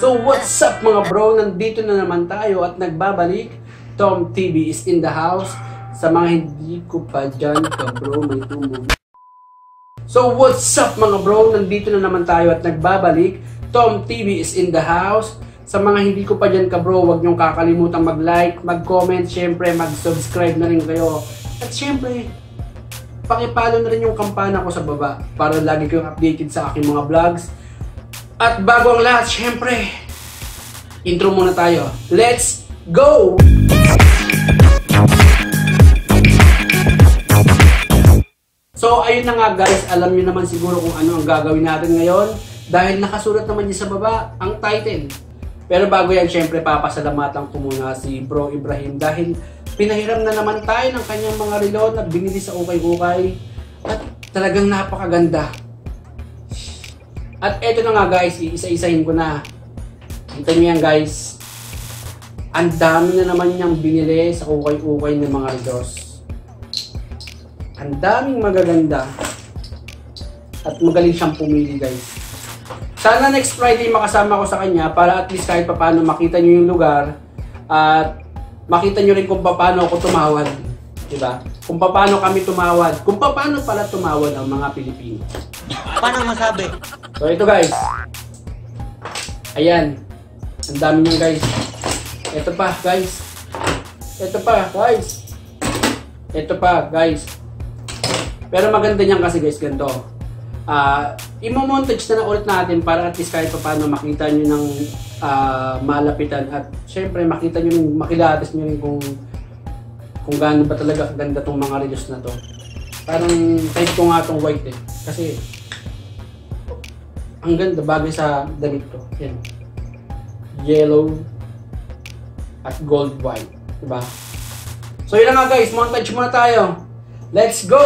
So what's up mga bro? Nandito na naman tayo at nagbabalik. Tom TV is in the house. Sa mga hindi ko pa dyan ka bro, may tumog. So what's up mga bro? Nandito na naman tayo at nagbabalik. Tom TV is in the house. Sa mga hindi ko pa dyan ka bro, huwag niyong kakalimutan mag-like, mag-comment, syempre mag-subscribe na rin kayo. At syempre, pakipalo na rin yung kampana ko sa baba para lagi kayong updated sa aking mga vlogs. At bago ang lahat, syempre, intro muna tayo. Let's go! So, ayun na nga guys, alam niyo naman siguro kung ano ang gagawin natin ngayon dahil nakasulat naman niya sa baba ang title. Pero bago yan, syempre papasalamatan ko muna si Bro Ibrahim dahil pinahiram na naman tayo ng kanyang mga relo na binili sa ukay-ukay at talagang napakaganda. At eto na nga guys, iisa-isahin ko na. Kita niyo yan guys. Ang dami na naman niyang binili sa ukay-ukay ng mga relos. Ang daming magaganda. At magaling siyang pumili guys. Sana next Friday makasama ko sa kanya para at least kahit paano makita niyo yung lugar at makita niyo rin kung paano ako tumawad. Diba? Kung paano kami tumawad. Kung paano pala tumawad ang mga Pilipino. Paano masabi? So ito guys. Ayan. Ang dami niyan guys. Ito pa guys. Ito pa guys. Ito pa guys. Pero maganda niyan kasi guys ganito. Ah, uh, imo-montage na, na ulit natin para at least kahit paano makita niyo ng uh, malapitan at syempre makita niyo rin makilatas niyo rin kung kung gaano ba talaga ganda tong mga reels na to. Parang type ko nga tong white eh. Kasi ang ganda bagay sa damit ko. Yan. Yellow at gold white. Diba? So yun na nga guys, montage muna tayo. Let's go!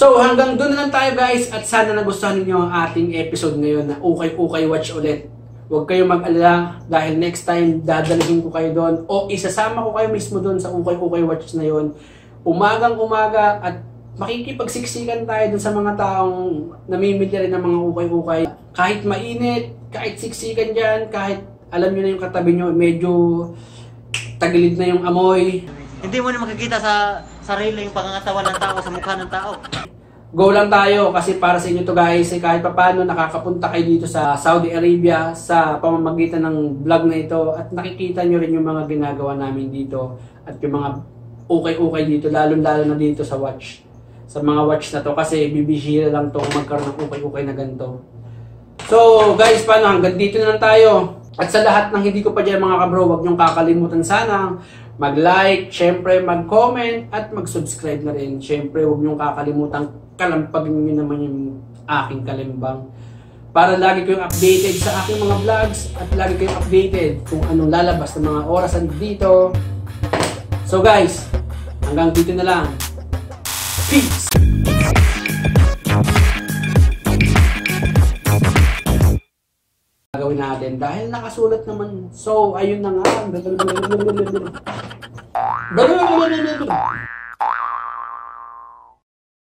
So hanggang doon na lang tayo guys at sana nagustuhan ninyo ang ating episode ngayon na ukay-ukay watch ulit. Huwag kayong mag-alala dahil next time dadalhin ko kayo doon o isasama ko kayo mismo doon sa ukay-ukay watch na yon. Umagang umaga at makikipagsiksikan tayo dun sa mga taong namimili rin ng mga ukay-ukay. Kahit mainit, kahit siksikan dyan, kahit alam nyo na yung katabi nyo, medyo tagilid na yung amoy. Hindi mo na makikita sa sarili yung pangangatawan ng tao sa mukha ng tao. Go lang tayo kasi para sa inyo to guys, eh, kahit paano nakakapunta kayo dito sa Saudi Arabia sa pamamagitan ng vlog na ito at nakikita nyo rin yung mga ginagawa namin dito at yung mga ukay-ukay dito, lalo-lalo na dito sa watch. Sa mga watch na to kasi bibihira lang to magkaroon ng ukay-ukay na ganito. So guys, paano hanggang dito na lang tayo. At sa lahat ng hindi ko pa dyan mga kabro, huwag niyong kakalimutan sana mag-like, syempre mag-comment at mag-subscribe na rin. Syempre huwag niyong kakalimutan kalampagin niyo naman yung aking kalimbang para lagi kayong updated sa aking mga vlogs at lagi kayong updated kung anong lalabas ng mga orasan dito. So guys, hanggang dito na lang. Peace! Natin dahil nakasulat naman. So, ayun na nga.